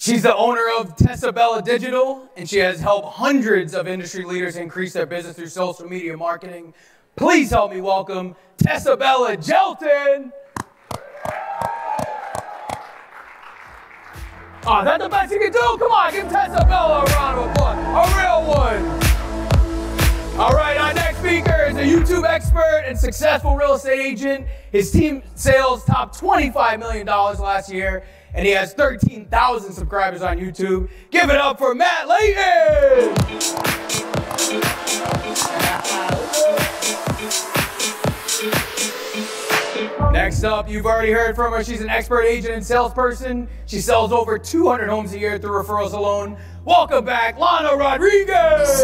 She's the owner of Tessabella Digital, and she has helped hundreds of industry leaders increase their business through social media marketing. Please help me welcome Tessabella Jelten. Oh, ah, is that the best you can do? Come on, give Tessabella a round of applause. A real one. All right, our next speaker is a YouTube expert and successful real estate agent. His team sales topped $25 million last year and he has 13,000 subscribers on YouTube. Give it up for Matt Leighton! Next up, you've already heard from her. She's an expert agent and salesperson. She sells over 200 homes a year through referrals alone. Welcome back, Lana Rodriguez!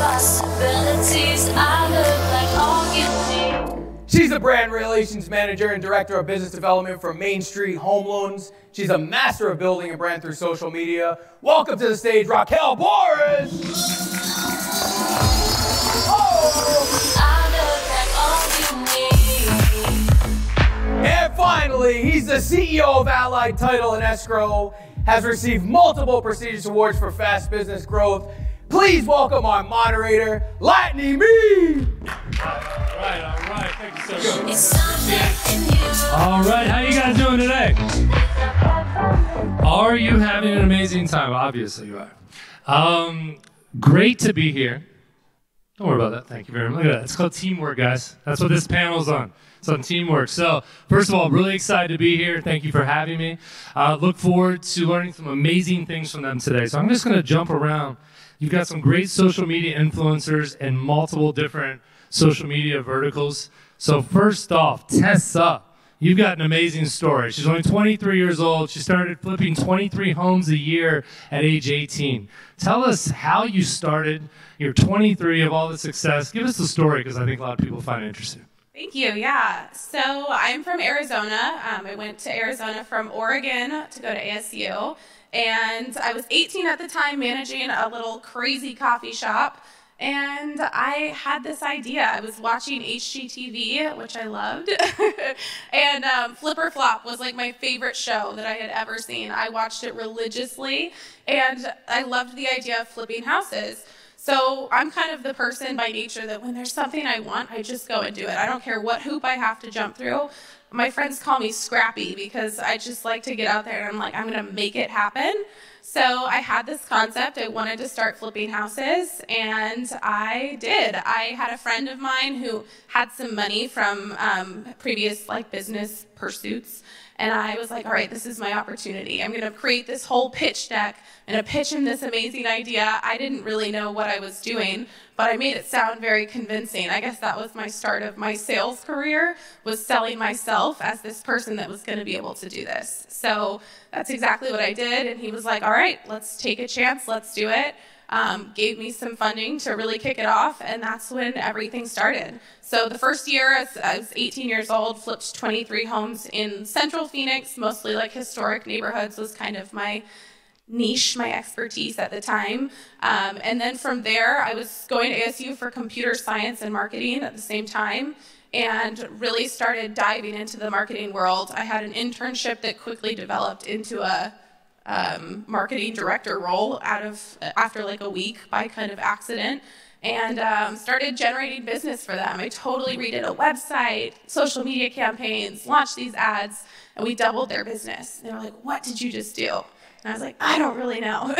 Possibilities, I look like all you. She's a brand relations manager and director of business development for Main Street Home Loans. She's a master of building a brand through social media. Welcome to the stage, Raquel Borras. Oh. And finally, he's the CEO of Allied Title and Escrow, has received multiple prestigious awards for fast business growth. Please welcome our moderator, Lightning Me. All right, all right. Thank you so much. All right, how you guys doing today? Are you having an amazing time? Obviously you are. Um, great to be here. Don't worry about that. Thank you very much. Look at that. It's called teamwork, guys. That's what this panel's on. It's on teamwork. So, first of all, really excited to be here. Thank you for having me. Uh, look forward to learning some amazing things from them today. So, I'm just going to jump around. You've got some great social media influencers and multiple different social media verticals. So first off, Tessa, you've got an amazing story. She's only 23 years old. She started flipping 23 homes a year at age 18. Tell us how you started. You're 23 of all the success. Give us the story because I think a lot of people find it interesting. Thank you. Yeah. So I'm from Arizona. Um, I went to Arizona from Oregon to go to ASU. And I was 18 at the time, managing a little crazy coffee shop. And I had this idea. I was watching HGTV, which I loved, and um, Flip or Flop was like my favorite show that I had ever seen. I watched it religiously, and I loved the idea of flipping houses. So I'm kind of the person by nature that when there's something I want, I just go and do it. I don't care what hoop I have to jump through. My friends call me scrappy because I just like to get out there and I'm like, I'm going to make it happen. So I had this concept. I wanted to start flipping houses, and I did. I had a friend of mine who had some money from um, previous like business pursuits, and I was like, all right, this is my opportunity. I'm going to create this whole pitch deck and to pitch him this amazing idea. I didn't really know what I was doing, but I made it sound very convincing. I guess that was my start of my sales career was selling myself as this person that was going to be able to do this. So that's exactly what I did. And he was like, all right, let's take a chance. Let's do it. Um, gave me some funding to really kick it off, and that's when everything started. So the first year, as I was 18 years old, flipped 23 homes in Central Phoenix, mostly like historic neighborhoods was kind of my niche, my expertise at the time. Um, and then from there, I was going to ASU for computer science and marketing at the same time and really started diving into the marketing world. I had an internship that quickly developed into a um, marketing director role out of after like a week by kind of accident and um, started generating business for them. I totally redid a website, social media campaigns, launched these ads, and we doubled their business. They were like, What did you just do? And I was like, I don't really know.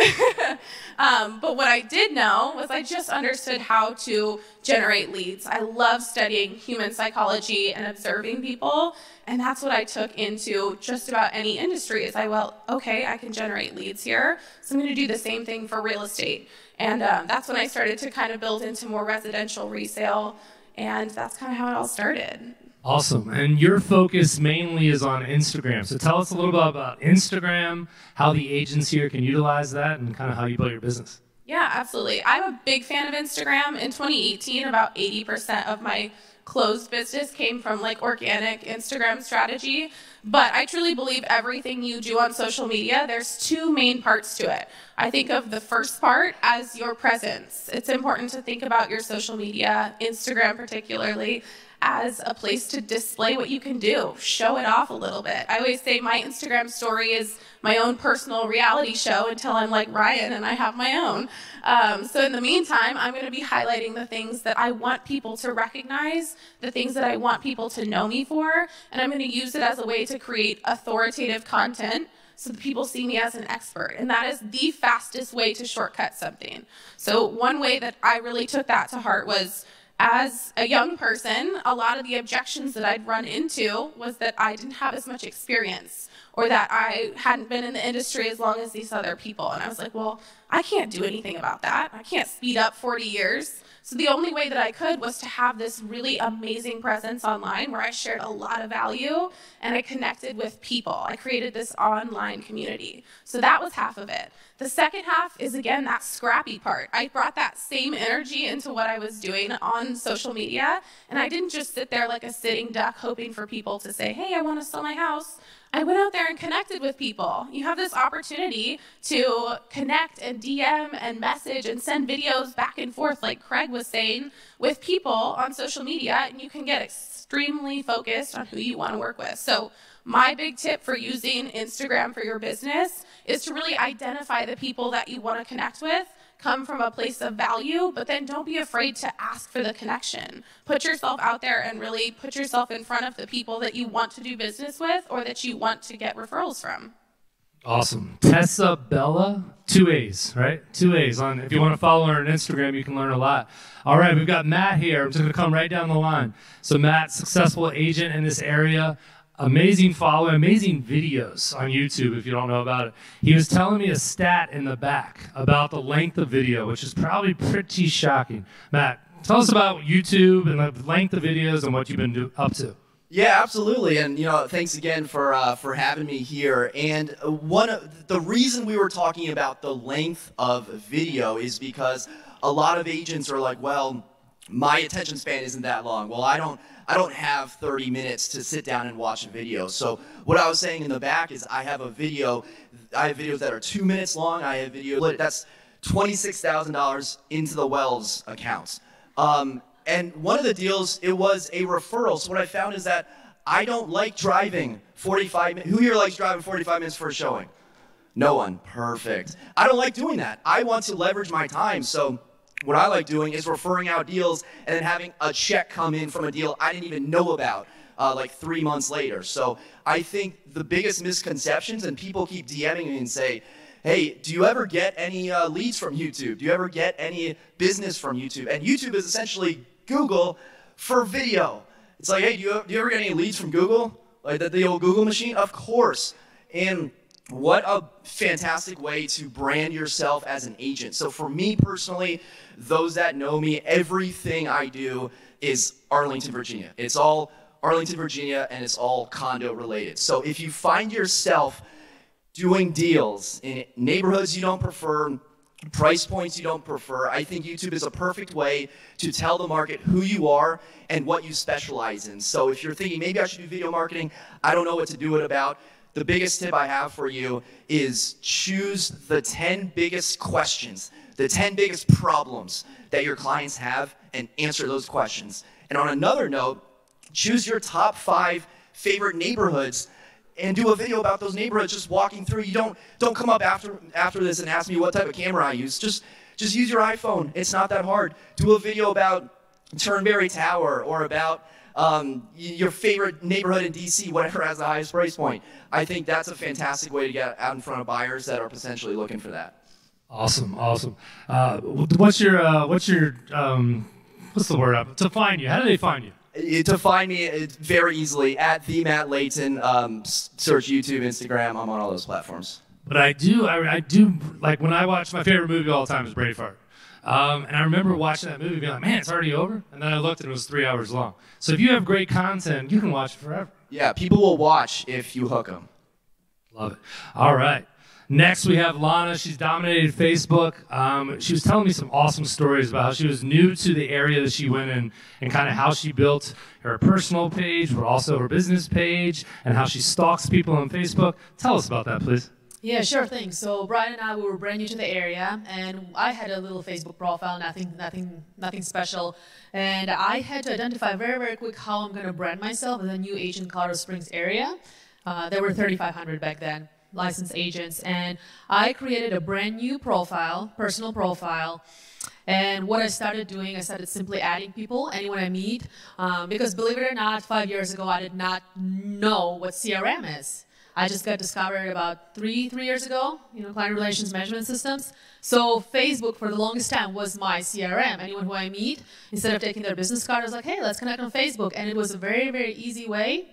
um, but what I did know was I just understood how to generate leads. I love studying human psychology and observing people. And that's what I took into just about any industry is I, well, okay, I can generate leads here. So I'm going to do the same thing for real estate. And um, that's when I started to kind of build into more residential resale. And that's kind of how it all started. Awesome. And your focus mainly is on Instagram. So tell us a little bit about Instagram, how the agents here can utilize that, and kind of how you build your business. Yeah, absolutely. I'm a big fan of Instagram. In 2018, about 80% of my closed business came from like organic Instagram strategy. But I truly believe everything you do on social media, there's two main parts to it. I think of the first part as your presence. It's important to think about your social media, Instagram particularly, as a place to display what you can do, show it off a little bit. I always say my Instagram story is my own personal reality show until I'm like Ryan and I have my own. Um, so in the meantime, I'm going to be highlighting the things that I want people to recognize, the things that I want people to know me for, and I'm going to use it as a way to create authoritative content so that people see me as an expert. And that is the fastest way to shortcut something. So one way that I really took that to heart was as a young person, a lot of the objections that I'd run into was that I didn't have as much experience or that I hadn't been in the industry as long as these other people. And I was like, well, I can't do anything about that. I can't speed up 40 years. So the only way that I could was to have this really amazing presence online where I shared a lot of value and I connected with people. I created this online community. So that was half of it. The second half is again that scrappy part. I brought that same energy into what I was doing on social media and I didn't just sit there like a sitting duck hoping for people to say, "Hey, I want to sell my house." I went out there and connected with people. You have this opportunity to connect and DM and message and send videos back and forth, like Craig was saying, with people on social media, and you can get extremely focused on who you want to work with. So, my big tip for using Instagram for your business is to really identify the people that you want to connect with come from a place of value, but then don't be afraid to ask for the connection. Put yourself out there and really put yourself in front of the people that you want to do business with or that you want to get referrals from. Awesome. Tessabella, two A's, right? Two A's on. If you want to follow her on Instagram, you can learn a lot. All right, we've got Matt here. I'm just going to come right down the line. So, Matt, successful agent in this area amazing follow, amazing videos on YouTube if you don't know about it. He was telling me a stat in the back about the length of video, which is probably pretty shocking. Matt, tell us about YouTube and the length of videos and what you've been do- up to. Yeah, absolutely, and you know, thanks again for uh, for having me here. And one of the reason we were talking about the length of video is because a lot of agents are like, well, my attention span isn't that long. Well, I don't I don't have 30 minutes to sit down and watch a video. So what I was saying in the back is I have a video, I have videos that are two minutes long. I have video that's $26,000 into the Wells accounts. Um, and one of the deals, it was a referral. So what I found is that I don't like driving 45 minutes. Who here likes driving 45 minutes for a showing? No one. Perfect. I don't like doing that. I want to leverage my time. So what I like doing is referring out deals and then having a check come in from a deal I didn't even know about uh, like three months later. So I think the biggest misconceptions, and people keep DMing me and say, hey, do you ever get any uh, leads from YouTube? Do you ever get any business from YouTube? And YouTube is essentially Google for video. It's like, hey, do you, do you ever get any leads from Google? Like the, the old Google machine? Of course. And what a fantastic way to brand yourself as an agent. So for me personally, those that know me, everything I do is Arlington, Virginia. It's all Arlington, Virginia, and it's all condo related. So if you find yourself doing deals in neighborhoods you don't prefer, price points you don't prefer, I think YouTube is a perfect way to tell the market who you are and what you specialize in. So if you're thinking maybe I should do video marketing, I don't know what to do it about, the biggest tip I have for you is choose the 10 biggest questions the 10 biggest problems that your clients have and answer those questions. And on another note, choose your top five favorite neighborhoods and do a video about those neighborhoods just walking through. You don't don't come up after after this and ask me what type of camera I use. Just just use your iPhone. It's not that hard. Do a video about Turnberry Tower or about um, your favorite neighborhood in DC, whatever has the highest price point. I think that's a fantastic way to get out in front of buyers that are potentially looking for that. Awesome, awesome. Uh, what's your uh, what's your um, what's the word up to find you? How do they find you? To find me very easily at the Matt Leighton. Um, search YouTube, Instagram. I'm on all those platforms. But I do, I, I, do like when I watch my favorite movie all the time is Braveheart. Um, and I remember watching that movie, being like, "Man, it's already over." And then I looked, and it was three hours long. So if you have great content, you can watch it forever. Yeah, people will watch if you hook them. Love it. All right. Next, we have Lana. She's dominated Facebook. Um, she was telling me some awesome stories about how she was new to the area that she went in and kind of how she built her personal page, but also her business page, and how she stalks people on Facebook. Tell us about that, please. Yeah, sure thing. So Brian and I we were brand new to the area, and I had a little Facebook profile, nothing, nothing, nothing special. And I had to identify very, very quick how I'm going to brand myself as a new agent in Colorado Springs area. Uh, there were 3,500 back then, licensed agents, and I created a brand new profile, personal profile. And what I started doing, I started simply adding people, anyone I meet, um, because believe it or not, five years ago I did not know what CRM is. I just got discovered about three three years ago. You know, client relations management systems. So Facebook for the longest time was my CRM. Anyone who I meet, instead of taking their business card, I was like, hey, let's connect on Facebook, and it was a very very easy way.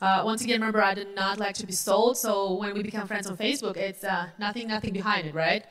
Uh, once again, remember, I did not like to be sold, so when we become friends on Facebook, it's uh, nothing nothing behind it, right?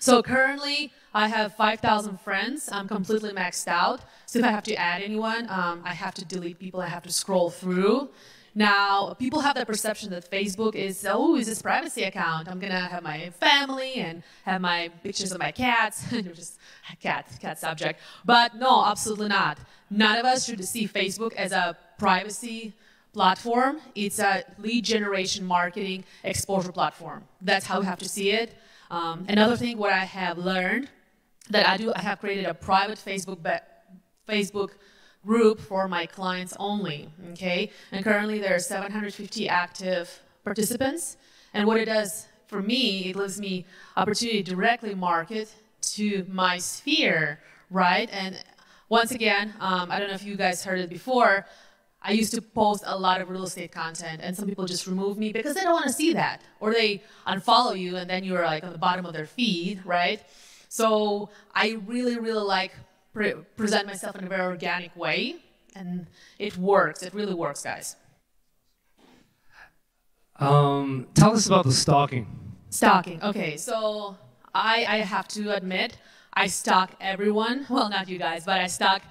So currently, I have 5,000 friends. I'm completely maxed out. So if I have to add anyone, um, I have to delete people. I have to scroll through. Now, people have that perception that Facebook is, oh, is this privacy account? I'm gonna have my family and have my pictures of my cats, just cat, cat subject. But no, absolutely not. None of us should see Facebook as a privacy platform. It's a lead generation marketing exposure platform. That's how we have to see it. Um, another thing, what I have learned that I do, I have created a private Facebook Facebook group for my clients only, okay? And currently there are 750 active participants. And what it does for me, it gives me opportunity to directly market to my sphere, right? And once again, um, I don't know if you guys heard it before, I used to post a lot of real estate content, and some people just remove me because they don't want to see that, or they unfollow you, and then you're like on the bottom of their feed, right? So I really, really like pre present myself in a very organic way, and it works. It really works, guys. Um, tell us about the stalking. Stalking. Okay, so I, I have to admit, I stalk everyone. Well, not you guys, but I stalk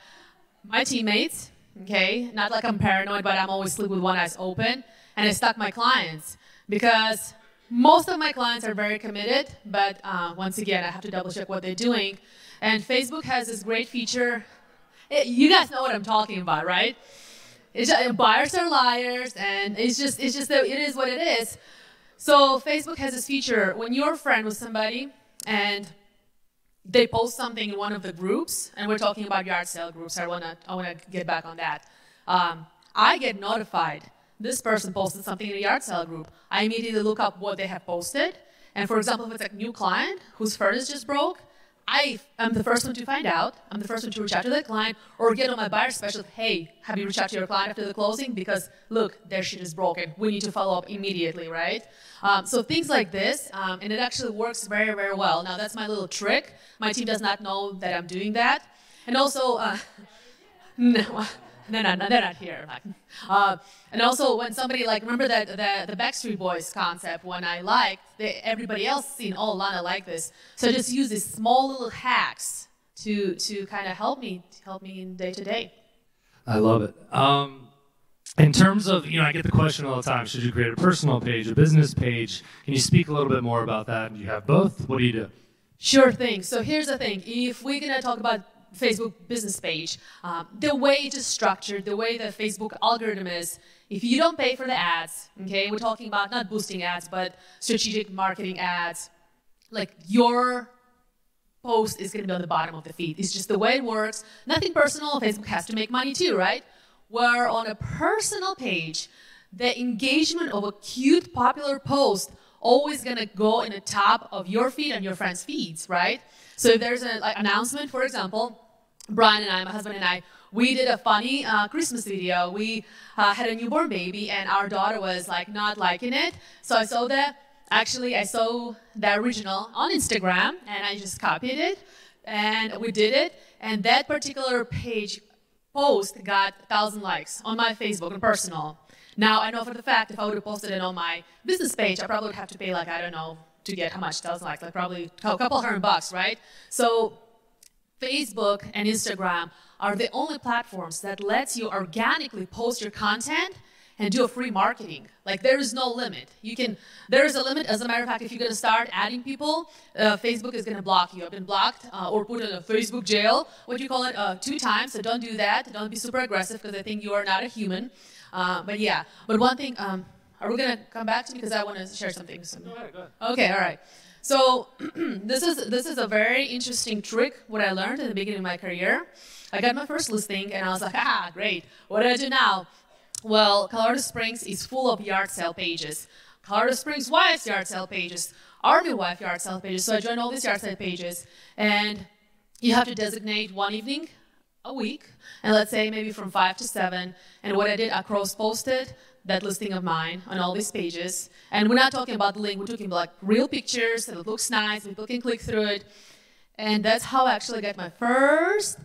my teammates. Okay, not like I'm paranoid, but I'm always sleep with one eye open, and I stalk my clients because most of my clients are very committed. But uh, once again, I have to double check what they're doing and Facebook has this great feature. It, you guys know what I'm talking about, right? Just, buyers are liars, and it's just it's just that it is what it is. So Facebook has this feature when you're a friend with somebody and they post something in one of the groups, and we're talking about yard sale groups. I wanna I wanna get back on that. Um, I get notified. This person posted something in a yard sale group. I immediately look up what they have posted. And for example, if it's a new client whose furnace just broke, I am the first one to find out. I'm the first one to reach out to the client or get on my buyer special. Hey, have you reached out to your client after the closing? Because look, their shit is broken. We need to follow up immediately, right? Um, so things like this, um, and it actually works very, very well. Now that's my little trick. My team does not know that I'm doing that. And also, uh, no, no, no, no, they're not here. Uh, and also, when somebody like remember that the, the Backstreet Boys concept, when I liked, they, everybody else seen, oh, Lana like this. So I just use these small little hacks to to kind of help me help me in day to day. I love it. Um, in terms of, you know, I get the question all the time: Should you create a personal page, a business page? Can you speak a little bit more about that? Do you have both? What do you do? Sure thing. So here's the thing: if we're gonna talk about Facebook business page, um, the way it is structured, the way the Facebook algorithm is, if you don't pay for the ads, okay, we're talking about not boosting ads, but strategic marketing ads, like your post is going to be on the bottom of the feed. It's just the way it works. Nothing personal. Facebook has to make money too, right? Where on a personal page, the engagement of a cute, popular post always going to go in the top of your feed and your friends' feeds, right? So if there's an like, announcement, for example, Brian and I, my husband and I, we did a funny uh, Christmas video. We uh, had a newborn baby, and our daughter was like not liking it. So I saw that. Actually, I saw the original on Instagram, and I just copied it, and we did it. And that particular page post got thousand likes on my Facebook and personal. Now I know for the fact if I would have posted it on my business page, I probably would have to pay like I don't know to get how much thousand likes, like probably a couple hundred bucks, right? So Facebook and Instagram are the only platforms that lets you organically post your content and do a free marketing. Like there is no limit. You can. There is a limit. As a matter of fact, if you're gonna start adding people, uh, Facebook is gonna block you. I've been blocked uh, or put in a Facebook jail. What do you call it? Uh, two times. So don't do that. Don't be super aggressive because I think you are not a human. Uh, but yeah. But one thing. Um, are we gonna come back to me because I want to share something? Go ahead, go ahead. Okay, all right. So this is this is a very interesting trick what I learned at the beginning of my career. I got my first listing and I was like, ah, great. What do I do now? Well, Colorado Springs is full of yard sale pages. Colorado Springs wives yard sale pages, Army wife yard sale pages. So I joined all these yard sale pages, and you have to designate one evening a week, and let's say maybe from five to seven. And what I did, I cross posted that listing of mine on all these pages. And we're not talking about the link, we're talking about like real pictures that it looks nice, and people can click through it. And that's how I actually got my first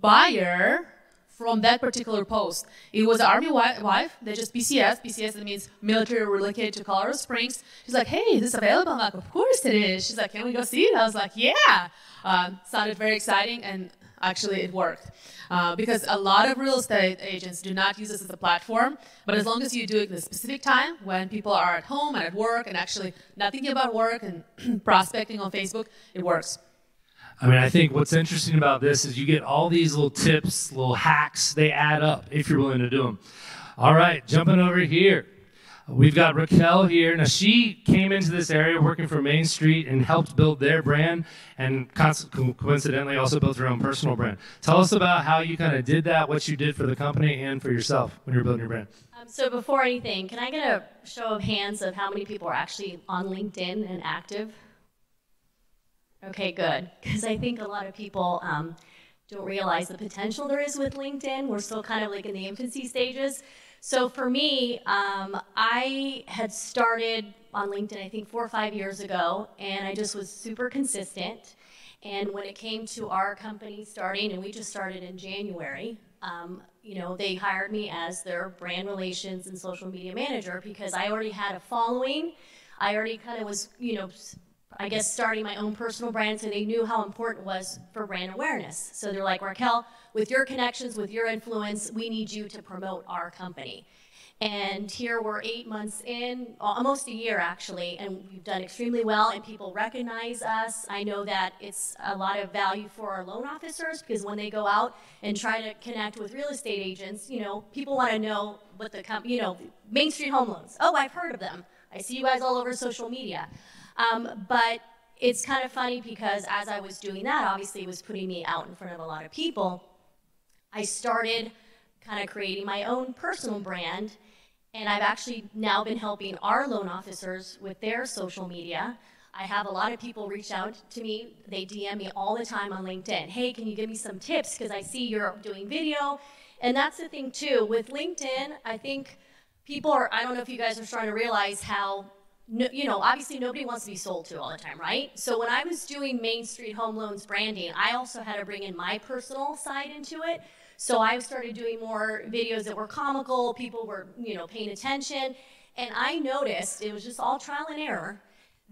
buyer from that particular post. It was an army wife that just PCS. PCS that means military relocated to Colorado Springs. She's like, "Hey, is this available?" I'm like, "Of course it is." She's like, "Can we go see it?" I was like, "Yeah." Um, sounded very exciting, and actually it worked. Uh, because a lot of real estate agents do not use this as a platform, but as long as you do it at a specific time when people are at home and at work and actually not thinking about work and prospecting on Facebook, it works. I mean, I think what's interesting about this is you get all these little tips, little hacks. They add up if you're willing to do them. All right, jumping over here. We've got Raquel here. Now, she came into this area working for Main Street and helped build their brand, and coincidentally also built her own personal brand. Tell us about how you kind of did that, what you did for the company and for yourself when you were building your brand. Um, so, before anything, can I get a show of hands of how many people are actually on LinkedIn and active? Okay, good. Because I think a lot of people um, don't realize the potential there is with LinkedIn. We're still kind of like in the infancy stages. So for me, um, I had started on LinkedIn, I think four or five years ago, and I just was super consistent. And when it came to our company starting, and we just started in January, um, you know, they hired me as their brand relations and social media manager because I already had a following. I already kind of was, you know, I guess starting my own personal brand, so they knew how important it was for brand awareness. So they're like, Raquel, with your connections, with your influence, we need you to promote our company. And here we're eight months in, almost a year actually, and we've done extremely well, and people recognize us. I know that it's a lot of value for our loan officers because when they go out and try to connect with real estate agents, you know, people want to know what the company, you know, Main Street Home Loans. Oh, I've heard of them. I see you guys all over social media. Um, but it's kind of funny because as I was doing that, obviously it was putting me out in front of a lot of people. I started kind of creating my own personal brand. And I've actually now been helping our loan officers with their social media. I have a lot of people reach out to me. They DM me all the time on LinkedIn. Hey, can you give me some tips? Because I see you're doing video. And that's the thing, too. With LinkedIn, I think people are, I don't know if you guys are starting to realize how no, you know, obviously nobody wants to be sold to all the time, right? So when I was doing Main Street Home Loans branding, I also had to bring in my personal side into it. So I started doing more videos that were comical, people were, you know, paying attention, and I noticed it was just all trial and error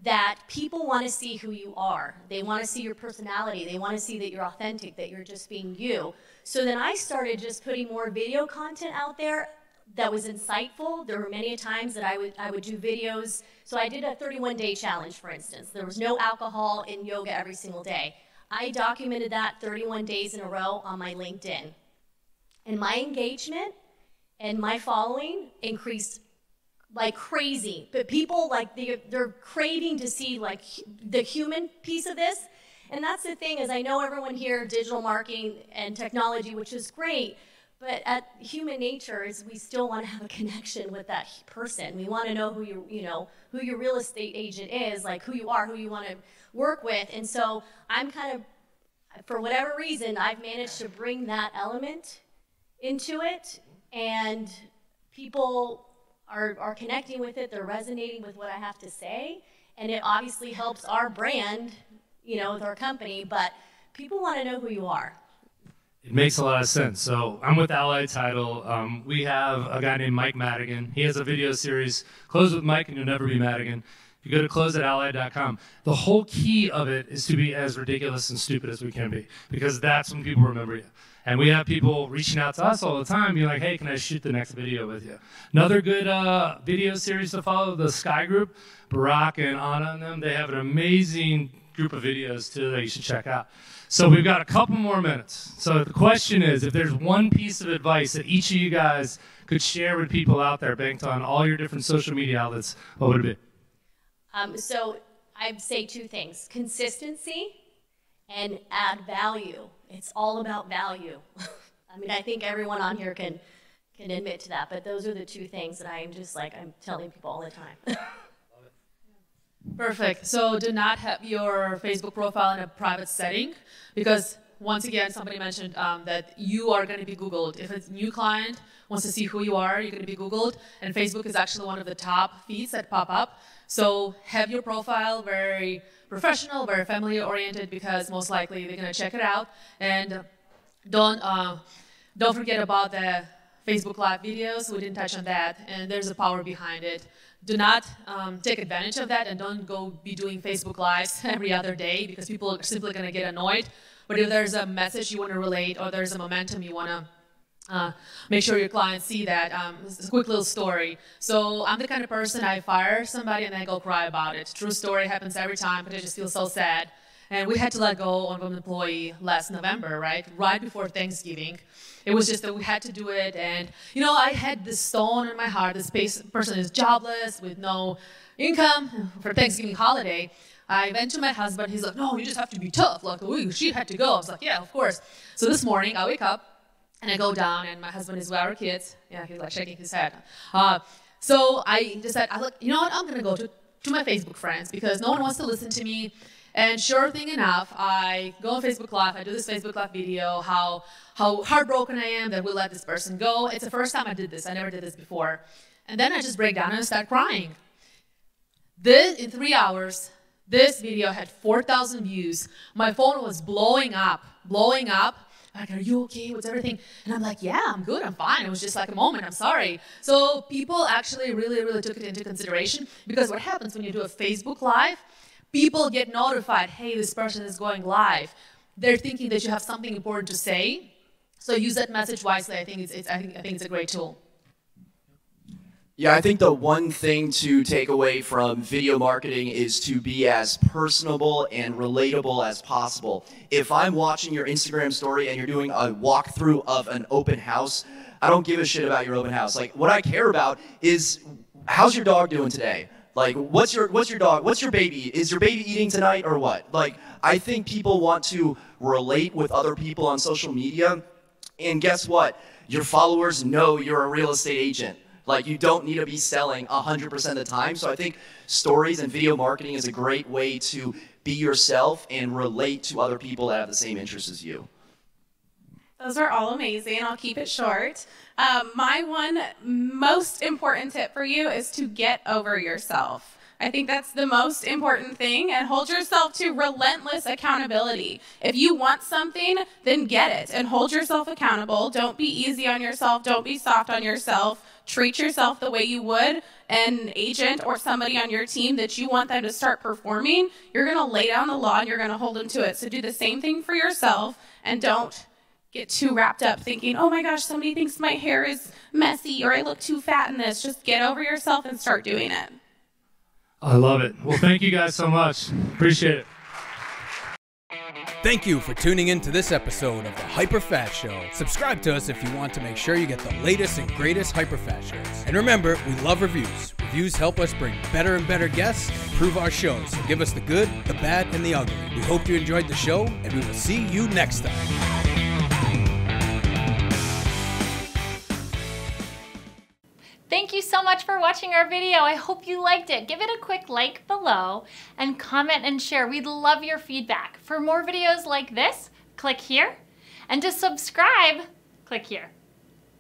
that people want to see who you are. They want to see your personality. They want to see that you're authentic, that you're just being you. So then I started just putting more video content out there that was insightful. There were many times that I would I would do videos. So I did a 31 day challenge, for instance. There was no alcohol in yoga every single day. I documented that 31 days in a row on my LinkedIn. And my engagement and my following increased like crazy. But people like they, they're craving to see like the human piece of this. And that's the thing is I know everyone here digital marketing and technology, which is great, but at human nature is we still want to have a connection with that person. We want to know who you you know who your real estate agent is, like who you are, who you want to work with. And so I'm kind of for whatever reason, I've managed to bring that element into it and people are, are connecting with it, they're resonating with what I have to say, and it obviously helps our brand, you know, with our company, but people want to know who you are. It makes a lot of sense. So I'm with Allied Title. Um, we have a guy named Mike Madigan. He has a video series, Close with Mike and You'll Never Be Madigan. If you go to closeatallied.com, the whole key of it is to be as ridiculous and stupid as we can be, because that's when people remember you. And we have people reaching out to us all the time, being like, hey, can I shoot the next video with you? Another good uh, video series to follow, the Sky Group, Barack and Anna and them, they have an amazing group of videos too that you should check out. So we've got a couple more minutes. So the question is, if there's one piece of advice that each of you guys could share with people out there, banked on all your different social media outlets, what would it be? Um, so I'd say two things consistency and add value. It's all about value. I mean, I think everyone on here can can admit to that, but those are the two things that I'm just like I'm telling people all the time. Perfect. So do not have your Facebook profile in a private setting because once again, somebody mentioned um, that you are going to be Googled. If a new client wants to see who you are, you're going to be Googled, and Facebook is actually one of the top feeds that pop up. So have your profile very professional, very family oriented, because most likely they're going to check it out. And don't uh, don't forget about the Facebook Live videos. We didn't touch on that, and there's a power behind it do not um, take advantage of that and don't go be doing Facebook Lives every other day because people are simply going to get annoyed. But if there's a message you want to relate or there's a momentum you want to uh, make sure your clients see that. Um, it's a quick little story. So I'm the kind of person I fire somebody and then go cry about it. True story happens every time, but I just feel so sad. And we had to let go of an employee last November, right? Right before Thanksgiving. It was just that we had to do it. And, you know, I had this stone in my heart. This person is jobless with no income for Thanksgiving holiday. I went to my husband. He's like, no, you just have to be tough. Like, Ooh, she had to go. I was like, yeah, of course. So this morning, I wake up and I go down, and my husband is with our kids. Yeah, he's like shaking his head. Uh, so I just said, I look, you know what? I'm gonna go to, to my Facebook friends because no one wants to listen to me. And sure thing enough, I go on Facebook Live, I do this Facebook Live video, how, how heartbroken I am that we let this person go. It's the first time I did this, I never did this before. And then I just break down and start crying. This, in three hours, this video had 4,000 views. My phone was blowing up, blowing up. Like, are you okay? What's everything? And I'm like, yeah, I'm good. I'm fine. It was just like a moment. I'm sorry. So people actually really, really took it into consideration because what happens when you do a Facebook Live, people get notified, hey, this person is going live. They're thinking that you have something important to say. So use that message wisely. I think it's, it's I, think, I think it's a great tool. Yeah, I think the one thing to take away from video marketing is to be as personable and relatable as possible. If I'm watching your Instagram story and you're doing a walkthrough of an open house, I don't give a shit about your open house. Like, what I care about is how's your dog doing today? Like, what's your what's your dog? What's your baby? Is your baby eating tonight or what? Like, I think people want to relate with other people on social media, and guess what? Your followers know you're a real estate agent. Like, you don't need to be selling 100% of the time. So I think stories and video marketing is a great way to be yourself and relate to other people that have the same interests as you. Those are all amazing. I'll keep it short. Um, my one most important tip for you is to get over yourself. I think that's the most important thing and hold yourself to relentless accountability. If you want something, then get it and hold yourself accountable. Don't be easy on yourself. Don't be soft on yourself. Treat yourself the way you would an agent or somebody on your team that you want them to start performing. You're going to lay down the law and you're going to hold them to it. So do the same thing for yourself and don't get too wrapped up thinking, oh my gosh, somebody thinks my hair is messy or I look too fat in this. Just get over yourself and start doing it. I love it. Well, thank you guys so much. Appreciate it. Thank you for tuning in to this episode of the HyperFast Show. Subscribe to us if you want to make sure you get the latest and greatest HyperFast shows. And remember, we love reviews. Reviews help us bring better and better guests and improve our shows. So give us the good, the bad, and the ugly. We hope you enjoyed the show, and we will see you next time. Much for watching our video. I hope you liked it. Give it a quick like below and comment and share. We'd love your feedback. For more videos like this, click here. And to subscribe, click here.